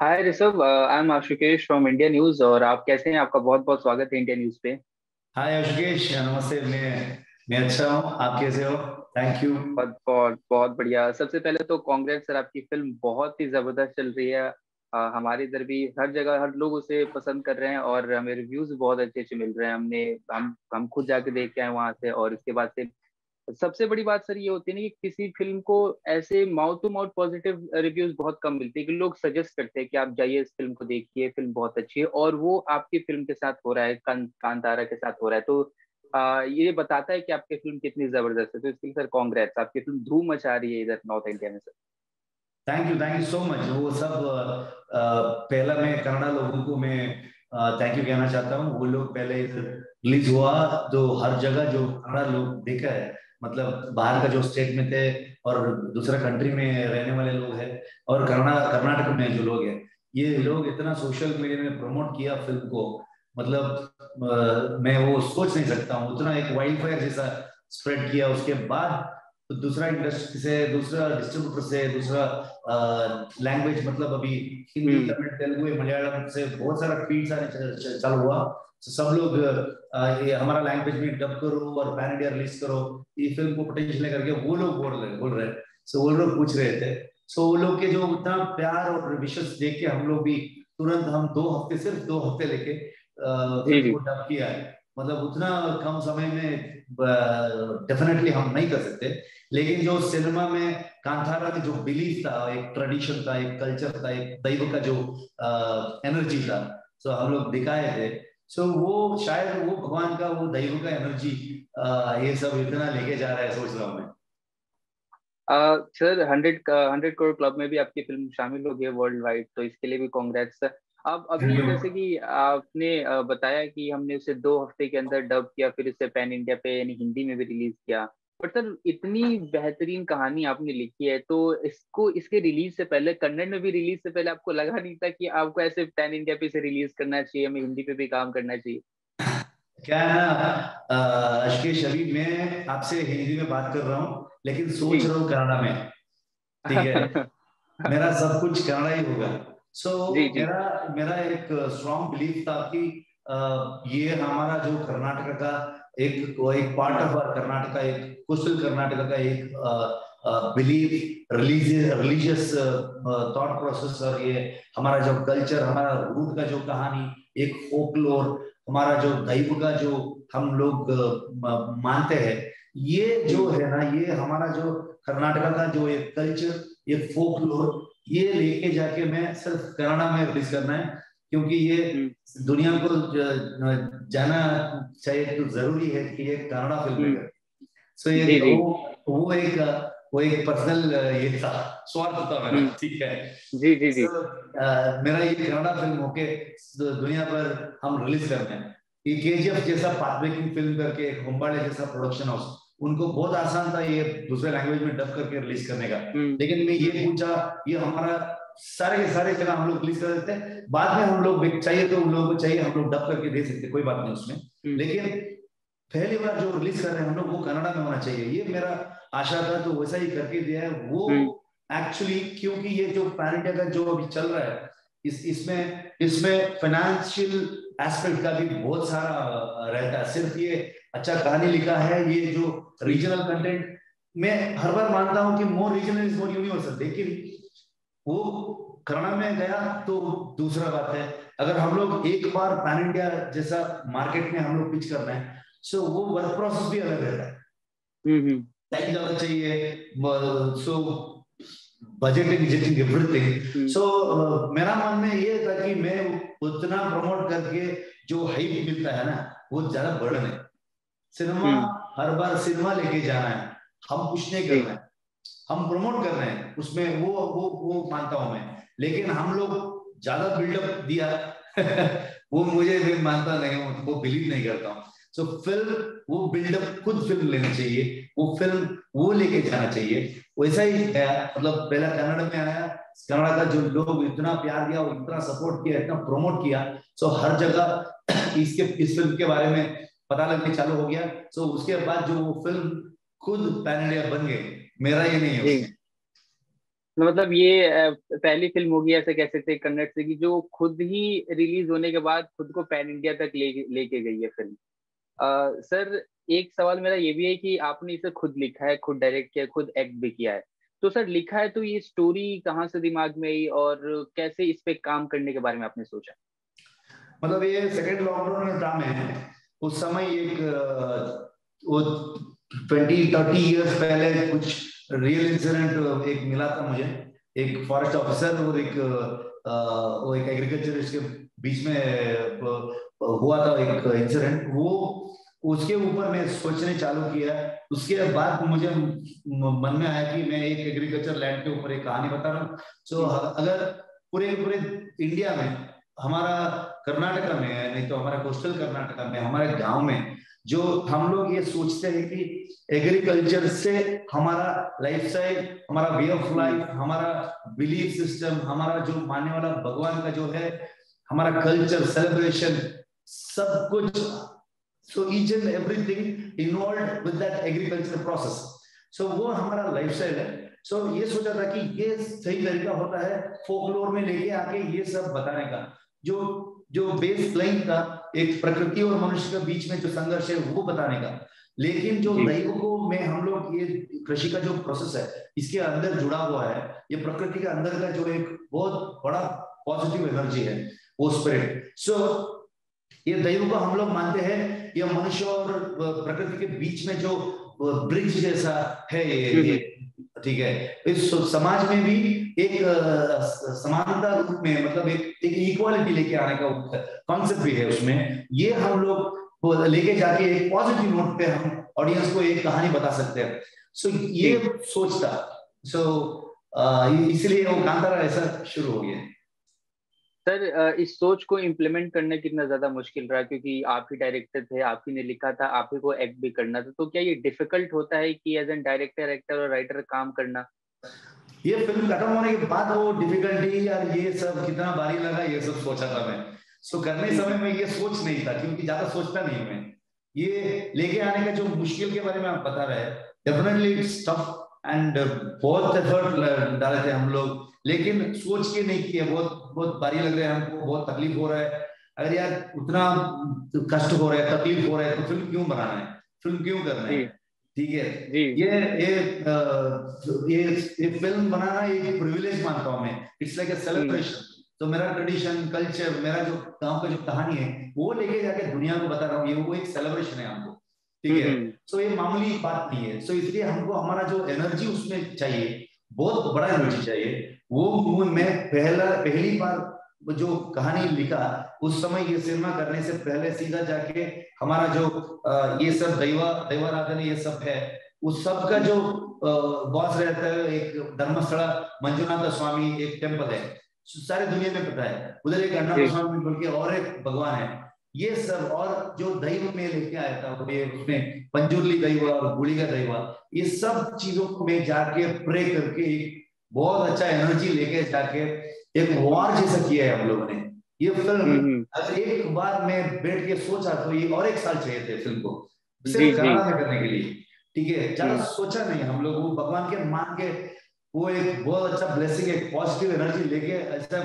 Hi Rishabh I am Ashukesh from India News और आप कैसे हैं? आपका बहुत बहुत स्वागत है इंडिया न्यूज़ पे। हाय आशुकेश नमस्ते। मैं मैं अच्छा हूँ। आप कैसे हो? थैंक यू बहुत बहुत बहुत बढ़िया। सबसे पहले तो कांग्रेस सर आपकी फ़िल्म बहुत ही ज़बरदस्त चल रही है। आ, हमारे इधर भी हर जगह हर लोग उसे पसंद कर रहे हैं और हमें रिव्यूज़ बहुत अच्छे अच्छे मिल रहे हैं। हमने हम हम खुद जाके देख के आए वहाँ से और इसके बाद से सबसे बड़ी बात सर ये होती है ना कि किसी फ़िल्म को ऐसे mouth to mouth positive reviews बहुत कम मिलते हैं कि लोग सजेस्ट करते हैं कि आप जाइए इस फ़िल्म को देखिए फ़िल्म बहुत अच्छी है और वो आपकी फ़िल्म के साथ हो रहा है कान कांतारा के साथ हो रहा है। तो आ, ये बताता है कि आपकी फ़िल्म कितनी ज़बरदस्त है। तो इसके लिए सर कांग्रेस आपकी फ़िल्म धूम मचा रही है इधर नॉर्थ इंडिया में sir. Thank you thank you so much वो सब पहला मैं कन्नड़ा लोगों को मैं थैंक यू कहना चाहता हूँ। वो लोग पहले रिलीज़ हुआ तो हर जगह जो कन्नड़ा लोग देखा है मतलब बाहर का जो स्टेट में थे और दूसरा कंट्री में रहने वाले लोग हैं और कर्नाटक में जो लोग हैं ये लोग इतना सोशल मीडिया में प्रमोट किया फ़िल्म को मतलब आ, मैं वो सोच नहीं सकता हूँ। उतना एक वाइल्ड फायर जैसा स्प्रेड किया उसके बाद तो दूसरा इंडस्ट्री से दूसरा डिस्ट्रीब्यूटर से दूसरा लैंग्वेज मतलब अभी हिंदी हम्म। तमिल तेलुगु मलयालम से बहुत सारा ट्वीट आने चालू हुआ। तो सब लोग ये हमारा लैंग्वेज में डब करो और पैन इंडिया रिलीज़ करो ये फ़िल्म को पोटेंशियल लेकर के वो लोग बोल रहे बोल रहे सो वो लोग पूछ रहे थे। सो वो लोग के जो उतना प्यार और विश्वास देख के हम लोग भी तुरंत हम दो हफ़्ते सिर्फ़ दो हफ़्ते लेके डब किया है। मतलब उतना कम समय में डेफिनेटली हम नहीं कर सकते। लेकिन जो सिनेमा में कांथारा का जो बिलीफ था एक ट्रेडिशन था एक कल्चर था एक दैव का जो एनर्जी था सो हम लोग दिखाए थे। सो so, वो शायद वो भगवान का वो दैव का एनर्जी ये सब इतना लेके जा रहा है सोच रहा हूँ मैं। Sir hundred hundred crore club में भी आपकी फ़िल्म शामिल हो गई वर्ल्ड वाइड तो इसके लिए भी कांग्रेस अब अभी जैसे कि आपने बताया कि हमने उसे दो हफ़्ते के अंदर डब किया फिर उसे पैन इंडिया पे यानी हिंदी में भी रिलीज़ किया। बट सर इतनी बेहतरीन कहानी आपने लिखी है तो इसको इसके रिलीज़ से पहले कन्नड़ में भी रिलीज़ से पहले आपको लगा नहीं था कि आपको ऐसे पैन इंडिया पे से रिलीज़ करना चाहिए हमें हिंदी पे भी काम करना चाहिए? क्या है ना अशकेश अभी मैं आपसे हिंदी में बात कर रहा हूँ लेकिन सोच रहा हूँ कन्नड़ा में। ठीक है? मेरा सब कुछ कन्नड़ा ही होगा। सो so, मेरा मेरा एक स्ट्रॉन्ग बिलीफ था कि ये हमारा जो कर्नाटक का एक एक पार्ट ऑफ़ कर्नाटक एक कुशल कर्नाटक का एक बिलीव रिलीजियस थॉट प्रोसेस और ये हमारा जो कल्चर हमारा रूट का जो कहानी, एक फोकलोर हमारा जो दैव का जो हम लोग मानते हैं, ये जो है ना, ये हमारा जो कर्नाटका का जो एक कल्चर ये फोकलोर ये लेके जाके मैं सिर्फ़ कनाडा में रिलीज़ करना है। क्योंकि ये हम्म। दुनिया को जाना चाहिए तो ज़रूरी है कि ये कनाडा फ़िल्म है सो हम्म। ये वो, वो एक वो एक पर्सनल ये था। स्वार्थ था मेरा हम्म। ठीक है। जी जी जी। So, आ, मेरा ये कनाडा फ़िल्म होके दुनिया पर हम रिलीज़ करते हैं। ये केजीएफ जैसा पाथ ब्रेकिंग फ़िल्म करके एक होम्बाड़े जैसा प्रोडक्शन हाउस उनको बहुत आसान था ये दूसरे लैंग्वेज में डब करके रिलीज़ करने का। लेकिन मैं ये पूछा ये हमारा सारे के सारे जगह हम लोग रिलीज़ कर देते हैं। बाद में हम लोग चाहिए तो उन लोगों को चाहिए हम लोग डब करके दे सकते कोई बात नहीं उसमें। हम्म। लेकिन पहली बार जो रिलीज़ कर रहे हैं हम लोग वो कनाडा में होना चाहिए। ये मेरा आशा था तो वैसा ही करके दिया है। वो एक्चुअली हम्म। क्योंकि ये जो पैन इंडिया का जो अभी चल रहा है इस इसमें इसमें फाइनेंशियल एस्पेक्ट का भी बहुत सारा रहता है। सिर्फ़ ये अच्छा कहानी लिखा है ये जो रीजनल कंटेंट मैं हर बार मानता हूँ कि more regional is more universal लेकिन वो कनाडा में गया तो दूसरा बात है अगर हम लोग एक बार पैन इंडिया जैसा मार्केट में हम लोग पिच करना है सो वो वर्क प्रोसेस भी अलग रहता है। टाइम हम्म, हम्म। ज़्यादा चाहिए सो बजटिंग जिटिंग एवरीथिंग सो मेरा मन में ये था कि मैं उतना प्रमोट करके जो हाइप मिलता है ना वो ज़्यादा बर्डन है। सिनेमा हम्म। हर बार सिनेमा लेके जाना है। हम कुछ नहीं करना है। हम प्रमोट कर रहे हैं। उसमें वो वो वो मानता हूँ मैं। लेकिन हम लोग ज़्यादा बिल्डअप दिया। वो मुझे भी मानता नहीं हूँ वो बिलीव नहीं करता हूँ। सो so, फ़िल्म वो बिल्डअप खुद फ़िल्म लेनी चाहिए वो फ़िल्म वो लेके जाना चाहिए। वैसा ही मतलब पहला कन्नड़ में आया कन्नड़ का जो लोग इतना प्यार दिया और इतना सपोर्ट किया इतना प्रमोट किया सो so, हर जगह इसके इस फ़िल्म के बारे में पता लगने चालू हो गया। सो so, उसके बाद जो वो फ़िल्म खुद पैन इंडिया बन गए मेरा ये नहीं है मतलब ये पहली फ़िल्म होगी ऐसे कह सकते हैं कन्नड़ से की जो खुद ही रिलीज़ होने के बाद खुद को पैन इंडिया तक ले लेके गई है फ़िल्म। आ, सर एक सवाल मेरा ये भी है कि आपने इसे खुद लिखा है खुद डायरेक्ट किया खुद एक्ट भी किया है। तो सर लिखा है तो ये स्टोरी कहाँ से दिमाग में आई और कैसे इस पे काम करने के बारे में आपने सोचा? मतलब ये सेकेंड लॉकडाउन में था मैं। उस समय एक वो ट्वेंटी थर्टी इयर्स पहले कुछ रियल इंसिडेंट एक मिला था मुझे। एक फॉरेस्ट ऑफिसर और एक वो एक एग्रीकल्चर के बीच में हुआ था एक इंसिडेंट वो उसके ऊपर मैं सोचने चालू किया। उसके बाद मुझे मन में आया कि मैं एक एग्रीकल्चर लैंड के ऊपर एक कहानी बता रहा हूँ। सो अगर पूरे पूरे इंडिया में हमारा कर्नाटका में नहीं तो हमारा कोस्टल कर्नाटका में हमारे गाँव में जो हम लोग ये सोचते हैं कि एग्रीकल्चर से हमारा लाइफ स्टाइल हमारा वे ऑफ़ लाइफ हमारा बिलीफ सिस्टम हमारा जो मानने वाला भगवान का जो है हमारा कल्चर सेलिब्रेशन सब कुछ। So each and everything involved with that agricultural process. So वो हमारा लाइफस्टाइल है। सो so, ये सोचा था कि ये सही तरीका होता है फोकलोर में लेके आके ये सब बताने का। जो जो बेस लाइन था एक प्रकृति और मनुष्य के बीच में जो संघर्ष है वो बताने का। लेकिन जो दैव को में हम लोग ये कृषि का जो प्रोसेस है इसके अंदर जुड़ा हुआ है ये प्रकृति के अंदर का जो एक बहुत बड़ा पॉजिटिव एनर्जी है वो स्पिरिट सो so, ये दैव को हम लोग मानते हैं ये मनुष्य और प्रकृति के बीच में जो ब्रिज जैसा है ये। ठीक है? इस समाज में भी एक समानता रूप में मतलब एक एक इक्वालिटी लेके आने का कॉन्सेप्ट भी है उसमें। ये हम लोग लेके जाके एक पॉजिटिव नोट पे हम ऑडियंस को एक कहानी बता सकते हैं। सो so, ये सोचता। सो so, इसलिए वो कांतारा ऐसा शुरू हो गया। सर इस सोच को इम्प्लीमेंट करने कितना ज़्यादा मुश्किल रहा? क्योंकि आप ही डायरेक्टर थे आप ही ने लिखा था, आप ही को एक्ट भी करना था। तो क्या ये डिफ़िकल्ट होता है कि एज एन डायरेक्टर एक्टर और राइटर काम करना? ये फ़िल्म खत्म होने के बाद वो डिफिकल्टी यार ये सब कितना बारी लगा, ये सब सोचा था मैं। सो करने समय में ये सोच नहीं था, क्योंकि ज़्यादा सोचता नहीं मैं। ये लेके आने का जो मुश्किल के बारे में आप बता रहे हैं डेफिनेटली इट्स टफ एंड बहुत एफर्ट डाले थे हम लोग। लेकिन सोच के नहीं किए। बहुत बहुत भारी लग रहा है हमको। बहुत तकलीफ़ हो रहा है। अगर यार उतना कष्ट हो रहा है तकलीफ़ हो रहा है तो फ़िल्म क्यों बनाना है? फ़िल्म क्यों करना है? ठीक है? ये ये ये ये फ़िल्म बनाना एक प्रिविलेज मानता हूँ मैं। इट्स लाइक ए सेलिब्रेशन तो मेरा ट्रेडिशन कल्चर मेरा जो गाँव का जो कहानी है वो लेके जाके दुनिया को बता रहा हूँ। ये वो एक सेलिब्रेशन है हमको। ठीक है? सो ये मामूली बात नहीं है। सो इसलिए हमको हमारा जो एनर्जी उसमें चाहिए बहुत बड़ा एनर्जी चाहिए वो मैं पहला पहली बार जो कहानी लिखा उस समय ये सिनेमा करने से पहले सीधा जाके हमारा जो ये सब दैवा दैवाराधन ये सब है उस सब का जो बॉस रहता है एक धर्मस्थला मंजुनाथ स्वामी एक टेंपल है। सारे दुनिया में पता है। उधर एक अन्ना स्वामी बोल के और एक भगवान है। ये सब और जो दैव में लेके आया था उसमें पंजुरली दैवा और गुड़ी का दैवा ये सब चीज़ों में जाके प्रे करके बहुत अच्छा एनर्जी लेके जाके एक वार जैसा किया है हम लोगों ने। ये फ़िल्म हम्म, हम्म। अगर एक बार मैं बैठ के सोचा तो ये और एक साल चाहिए थे फ़िल्म को। सिर्फ़ करने के लिए। ठीक है ज़्यादा सोचा नहीं हम लोग भगवान के मान के वो एक बहुत अच्छा ब्लेसिंग एक पॉजिटिव एनर्जी लेके ऐसा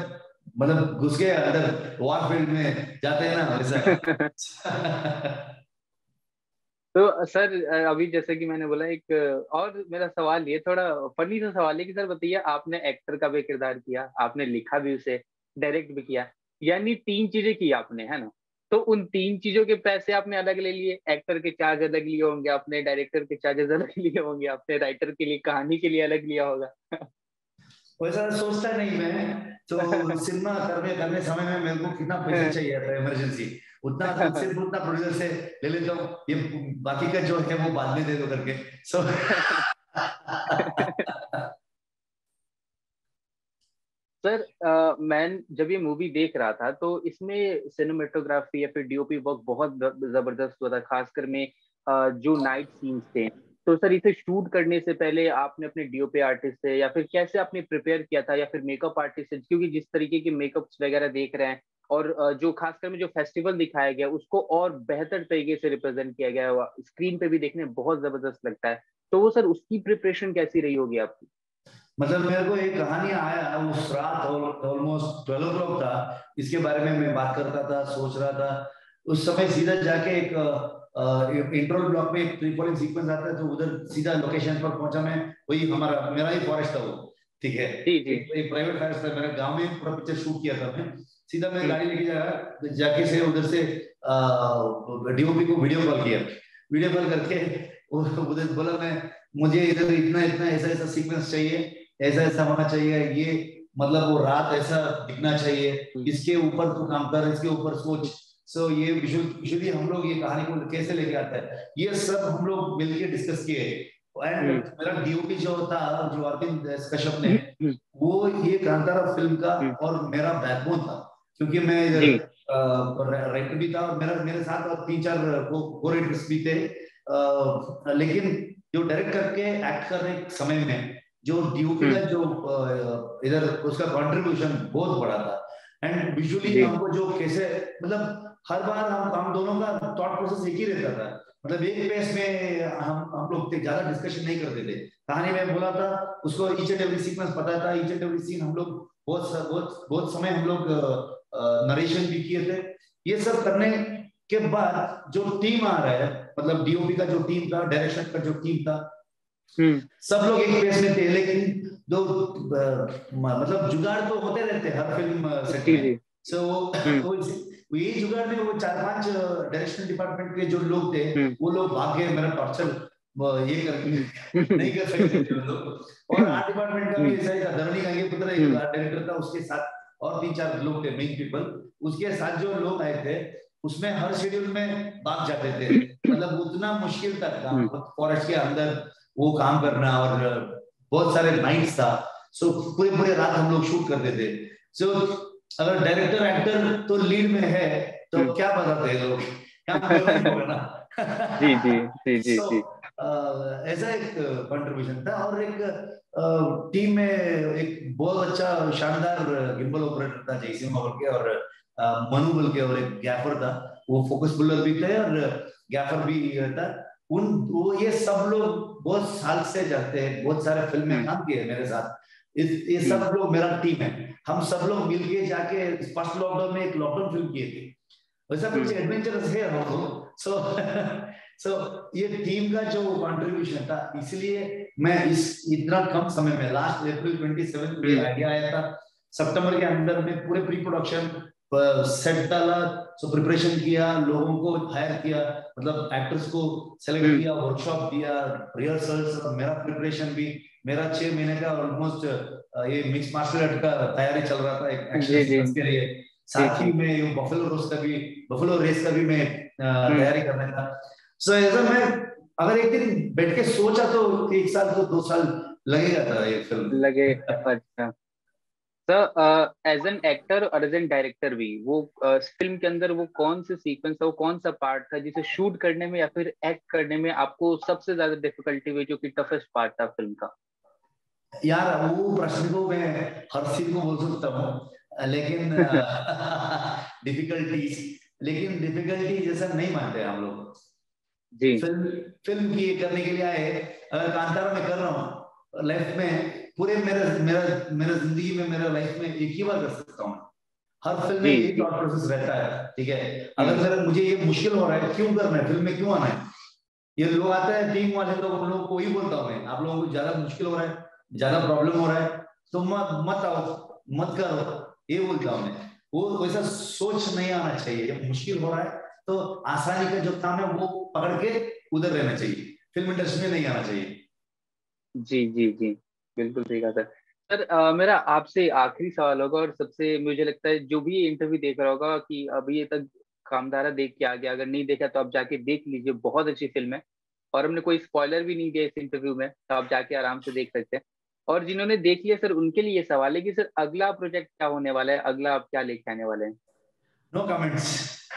मतलब घुस के अंदर वार फ़ील्ड में जाते हैं ना वैसा तो सर, अभी जैसे कि मैंने बोला, एक और मेरा सवाल, ये थोड़ा फनी सा सवाल है कि सर बताइए, आपने एक्टर का भी किरदार किया, आपने लिखा भी उसे डायरेक्ट भी किया, यानी तीन चीज़ें की आपने, है ना? तो उन तीन चीज़ों के पैसे आपने अलग ले लिए एक्टर के चार्ज अलग लिए होंगे, आपने डायरेक्टर के चार्जेस अलग लिए होंगे, आपने राइटर के लिए, कहानी के लिए अलग लिया होगा। वैसा सोचता नहीं मैं तो सिनेमा करने करने समय में मेरे को कितना पैसा चाहिए था इमरजेंसी उतना सिर्फ़ उतना प्रोड्यूसर से ले लेता हूँ। ये बाकी का जो है वो बाद में दे दो करके। सो सर मैं जब ये मूवी देख रहा था तो इसमें सिनेमेटोग्राफी या फिर डीओपी वर्क बहुत ज़बरदस्त हुआ था खासकर में uh, जो नाइट सीन्स थे। तो सर इसे शूट करने से पहले आपने अपने डीओपी आर्टिस्ट से या फिर कैसे आपने प्रिपेयर किया था या फिर मेकअप आर्टिस्ट से? क्योंकि जिस तरीके के मेकअप्स वगैरह देख रहे हैं और जो खासकर में जो फेस्टिवल दिखाया गया, उसको और बेहतर तरीके से रिप्रेजेंट किया गया हुआ स्क्रीन पे भी देखने बहुत ज़बरदस्त लगता है। तो वो सर उसकी प्रिपरेशन कैसी रही होगी आपकी? मतलब मेरे को एक कहानी आया, उस रात ऑलमोस्ट ट्वेल्व ओ क्लॉक था। इसके बारे में मैं बात करता था, सोच रहा था। उस समय सीधा जाके एक इंट्रोल ब्लॉक में एक ट्रिपलिंग सीक्वेंस आता है तो उधर सीधा लोकेशन पर पहुँचा मैं वही हमारा मेरा ही फॉरेस्ट था वो ठीक है? एक प्राइवेट फॉरेस्ट था मेरे गाँव में पूरा पिक्चर शूट किया था मैं। सीधा मैं गाड़ी लेके जा जाके से उधर से डीओपी को वीडियो कॉल किया। वीडियो कॉल करके उधर बोला मैं मुझे इधर इतना इतना ऐसा ऐसा सीक्वेंस चाहिए ऐसा ऐसा होना चाहिए ये मतलब वो रात ऐसा दिखना चाहिए। इसके ऊपर तू काम कर इसके ऊपर सोच सो ये विजुअली हम लोग ये कहानी को कैसे लेके आता है ये सब हम लोग मिलके डिस्कस किए। And hmm. मेरा डीओपी जो था जो अरविंद कश्यप ने हम्म। वो ये कांतारा फ़िल्म का और मेरा बैकबोन था। क्योंकि मैं राइटर भी था मेरा मेरे साथ और तीन चार को राइटर्स भी थे। लेकिन जो डायरेक्ट करके एक्ट करने समय में जो डीओपी का हम्म। जो इधर उसका कंट्रीब्यूशन बहुत बड़ा था। एंड विजुअली हमको जो कैसे मतलब हर बार हम हम दोनों का थॉट प्रोसेस एक ही रहता था। मतलब एक पेस में हम हम लोग ज़्यादा डिस्कशन नहीं करते थे। कहानी में बोला था उसको ईच एंड एवरी सीक्वेंस पता था ईच एंड एवरी सीन हम लोग बहुत बहुत बहुत समय हम लोग नरेशन भी किए थे। ये सब करने के बाद जो टीम आ रहा है मतलब डीओपी का जो टीम था डायरेक्शन का जो टीम था हम्म। सब लोग एक पेस में थे लेकिन दो मतलब जुगाड़ तो होते रहते हर फ़िल्म सेट में। सो वो ये जुगाड़ में वो चार पाँच डायरेक्शन डिपार्टमेंट के जो लोग थे हम्म। वो लोग भाग गए मेरा टॉर्चर ये कर नहीं कर सकते और आर्ट डिपार्टमेंट का भी ऐसा ही था धरणी गांगे पुत्र डायरेक्टर था उसके साथ और तीन चार लोग थे मेन पीपल उसके साथ जो लोग आए थे उसमें हर शेड्यूल में भाग जाते थे। मतलब उतना मुश्किल था काम फॉरेस्ट हम्म। के अंदर वो काम करना और बहुत सारे नाइट्स था। सो पूरे पूरे रात हम लोग शूट करते थे। सो अगर डायरेक्टर एक्टर तो लीड में है तो। क्या बताते लोग जी जी जी जी जी। ऐसा एक कंट्रीब्यूशन था और एक टीम में एक बहुत अच्छा शानदार गिम्बल ऑपरेटर था जयसिंह बोल के और मनु बोल के और एक गैफर था। वो फोकस बुलर भी थे और गैफर भी था। उन वो ये सब लोग बहुत साल से जाते हैं बहुत सारे फ़िल्म में। काम किए मेरे साथ। इस ये सब। लोग मेरा टीम है। हम सब लोग मिलके जाके फ़र्स्ट लॉकडाउन में एक लॉकडाउन फ़िल्म किए थे। वैसा कुछ एडवेंचरस। है हम लोग। सो सो ये टीम का जो कंट्रीब्यूशन था इसलिए मैं इस इतना कम समय में लास्ट अप्रैल 27 को आइडिया आया था। सितंबर के अंदर में पूरे प्री प्रोडक्शन सेट डाला सो प्रिपरेशन किया लोगों को हायर किया मतलब एक्टर्स को सेलेक्ट हम्म। किया वर्कशॉप दिया रिहर्सल्स मेरा प्रिपरेशन भी मेरा छह महीने का ऑलमोस्ट ये मिक्स मार्शल आर्ट का तैयारी चल रहा था एक एक्शन के लिए। साथ ही में बफेलो रोस का भी बफेलो रेस का भी मैं हम्म। तैयारी करना था सो ऐसा मैं अगर एक दिन बैठ के सोचा तो एक साल तो दो साल लगेगा था ये फ़िल्म लगे अच्छा सर एज एन एक्टर और एज एन डायरेक्टर भी वो फ़िल्म uh, के अंदर वो कौन से सीक्वेंस था वो कौन सा पार्ट था जिसे शूट करने में या फिर एक्ट करने में आपको सबसे ज़्यादा डिफिकल्टी हुई जो कि टफेस्ट पार्ट था फ़िल्म का? यार वो प्रश्न को मैं हर सीन को बोल सकता हूँ लेकिन डिफिकल्टीज लेकिन डिफिकल्टी जैसा नहीं मानते हम लोग। जी। फ़िल्म फ़िल्म की करने के लिए आए अगर कांतारा में कर रहा हूँ लाइफ में पूरे मेरा मेरा मेरा ज़िंदगी में मेरा लाइफ में एक ही बार कर सकता हूँ। हर फ़िल्म में एक थॉट प्रोसेस रहता है ठीक है? अगर मेरा मुझे ये मुश्किल हो रहा है क्यों करना है? फ़िल्म में क्यों आना है? ये लोग आते हैं टीम वाले लोग उन लोगों को ही बोलता हूँ मैं आप लोगों को ज़्यादा मुश्किल हो रहा है ज़्यादा प्रॉब्लम हो रहा है तो मत मत आओ मत करो ये बोलता हूँ मैं। वो वैसा सोच नहीं आना चाहिए जब मुश्किल हो रहा है तो आसानी का जो काम है वो पकड़ के उधर रहना चाहिए फ़िल्म इंडस्ट्री में नहीं आना चाहिए। जी जी जी। बिल्कुल सही कहा सर। सर मेरा आपसे आखिरी सवाल होगा और सबसे मुझे लगता है जो भी इंटरव्यू देख रहा होगा कि अभी ये तक कामदारा देख के आ गया अगर नहीं देखा तो आप जाके देख लीजिए बहुत अच्छी फ़िल्म है। और हमने कोई स्पॉइलर भी नहीं दिया इस इंटरव्यू में तो आप जाके आराम से देख सकते हैं। और जिन्होंने देख लिया सर उनके लिए ये सवाल है कि सर अगला प्रोजेक्ट क्या होने वाला है अगला आप क्या लेके आने वाले हैं? No comments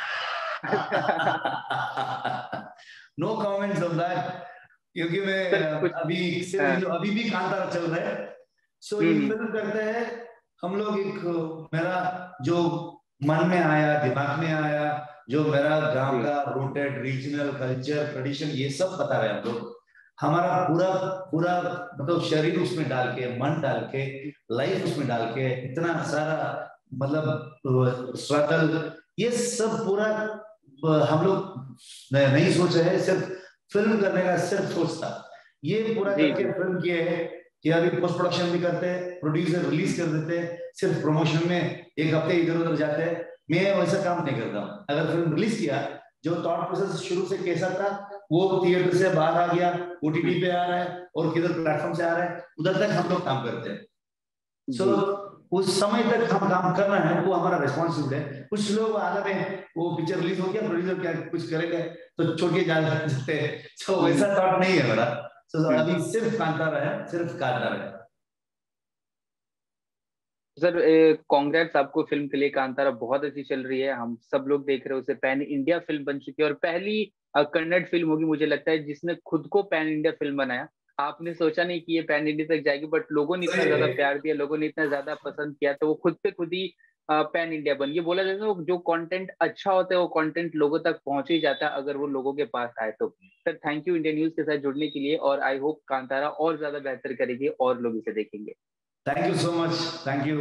no comments on that क्योंकि मैं अभी से हाँ। अभी भी कांतारा चल रहा है सो ये फ़िल्म हम्म। करते हैं हम लोग एक मेरा जो मन में आया दिमाग में आया जो मेरा गाँव का रूटेड रीजनल कल्चर ट्रेडिशन ये सब बता रहे हैं हम लोग हमारा पूरा पूरा मतलब शरीर उसमें डाल के मन डाल के लाइफ उसमें डाल के इतना सारा मतलब स्ट्रगल ये सब पूरा हम लोग नहीं सोच रहे सिर्फ़ फ़िल्म करने का सिर्फ़ सोच था। ये पूरा करके फ़िल्म किए है कि अभी पोस्ट प्रोडक्शन भी करते हैं प्रोड्यूसर रिलीज़ कर देते हैं सिर्फ़ प्रमोशन में एक हफ़्ते इधर उधर जाते हैं। मैं वैसा काम नहीं करता हूँ। अगर फ़िल्म रिलीज़ किया जो थॉट प्रोसेस शुरू से कैसा था वो थिएटर से बाहर आ गया ओटीटी पे आ रहा है और किधर प्लेटफॉर्म से आ रहा है उधर तक हम लोग काम करते हैं। सो so, उस समय तक हम काम करना है वो हमारा रिस्पॉन्सिबिलिटी है। कुछ लोग आगे में वो पिक्चर रिलीज़ हो गया प्रोड्यूसर क्या कुछ करेंगे तो छोड़ के जा सकते हैं। तो वैसा थॉट नहीं है मेरा तो अभी सिर्फ़ कांतारा है सिर्फ़ कांतारा है सर कांग्रेस आपको फ़िल्म के लिए कांतारा बहुत अच्छी चल रही है। हम सब लोग देख रहे हैं उसे पैन इंडिया फ़िल्म बन चुकी है। और पहली कन्नड़ फ़िल्म होगी मुझे लगता है जिसने खुद को पैन इंडिया फ़िल्म बनाया। आपने सोचा नहीं कि ये पैन इंडिया तक जाएगी बट लोगों ने इतना ज़्यादा प्यार दिया लोगों ने इतना ज़्यादा पसंद किया तो वो खुद पे खुद ही पैन इंडिया बन ये बोला जाता है जो कंटेंट अच्छा होता है वो कंटेंट लोगों तक पहुँच ही जाता है अगर वो लोगों के पास आए तो। Sir thank you India News के साथ जुड़ने के लिए और आई होप कांतारा और ज़्यादा बेहतर करेगी और लोग इसे देखेंगे। Thank you so much thank you